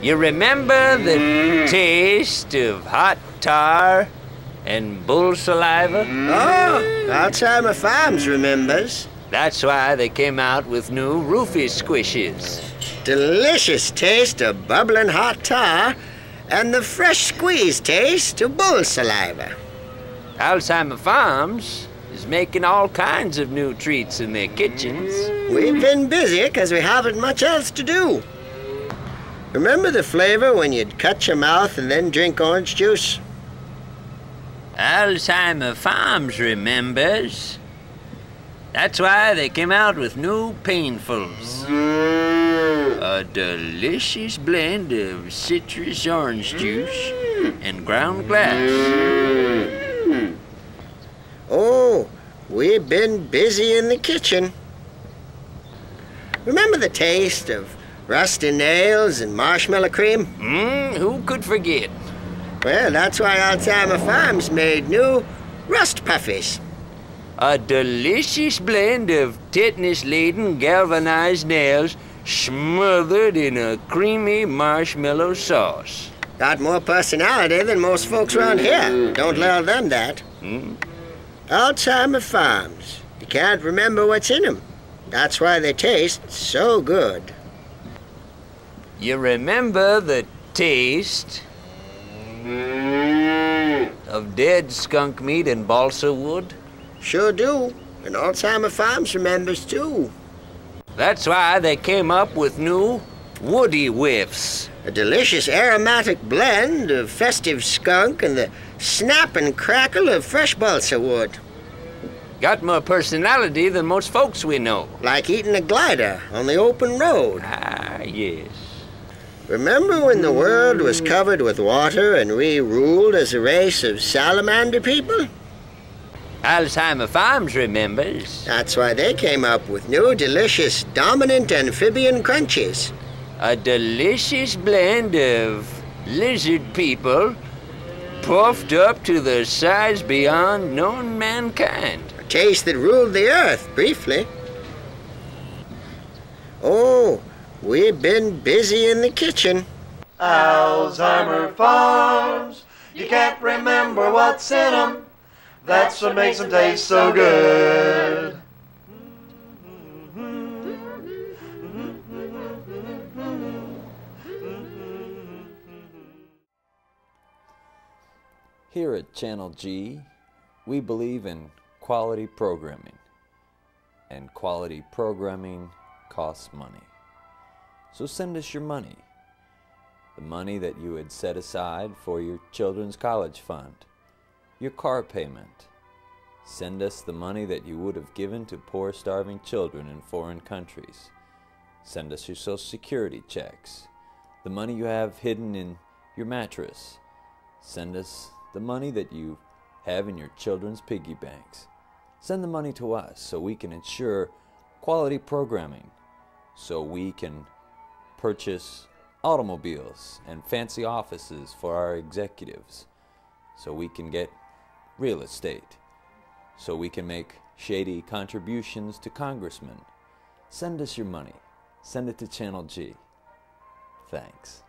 You remember the taste of hot tar and bull saliva? Oh, Alzheimer Farms remembers. That's why they came out with new roofie squishes. Delicious taste of bubbling hot tar and the fresh squeeze taste of bull saliva. Alzheimer Farms is making all kinds of new treats in their kitchens. We've been busy because we haven't much else to do. Remember the flavor when you'd cut your mouth and then drink orange juice? Alzheimer Farms remembers. That's why they came out with new painfuls. A delicious blend of citrus orange juice and ground glass. Oh, we've been busy in the kitchen. Remember the taste of rusty nails and marshmallow cream? Hmm, who could forget? Well, that's why Alzheimer Farms made new rust puffies. A delicious blend of tetanus-laden galvanized nails smothered in a creamy marshmallow sauce. Got more personality than most folks around here. Don't tell them that. Hmm? Alzheimer Farms. You can't remember what's in them. That's why they taste so good. You remember the taste of dead skunk meat and balsa wood? Sure do. And Alzheimer Farms remembers too. That's why they came up with new woody whiffs. A delicious aromatic blend of festive skunk and the snap and crackle of fresh balsa wood. Got more personality than most folks we know. Like eating a glider on the open road. Ah, yes. Remember when the world was covered with water and we ruled as a race of salamander people? Alzheimer Farms remembers. That's why they came up with new delicious dominant amphibian crunches. A delicious blend of lizard people puffed up to the size beyond known mankind. A taste that ruled the earth, briefly. Oh, we've been busy in the kitchen. Alzheimer Farms. You can't remember what's in 'em. That's what makes 'em taste so good. Here at Channel G, we believe in quality programming. And quality programming costs money. So send us your money. The money that you had set aside for your children's college fund, your car payment. Send us the money that you would have given to poor starving children in foreign countries. Send us your Social Security checks, the money you have hidden in your mattress. Send us the money that you have in your children's piggy banks. Send the money to us so we can ensure quality programming, so we can purchase automobiles and fancy offices for our executives, so we can get real estate, so we can make shady contributions to congressmen. Send us your money. Send it to Channel G. Thanks.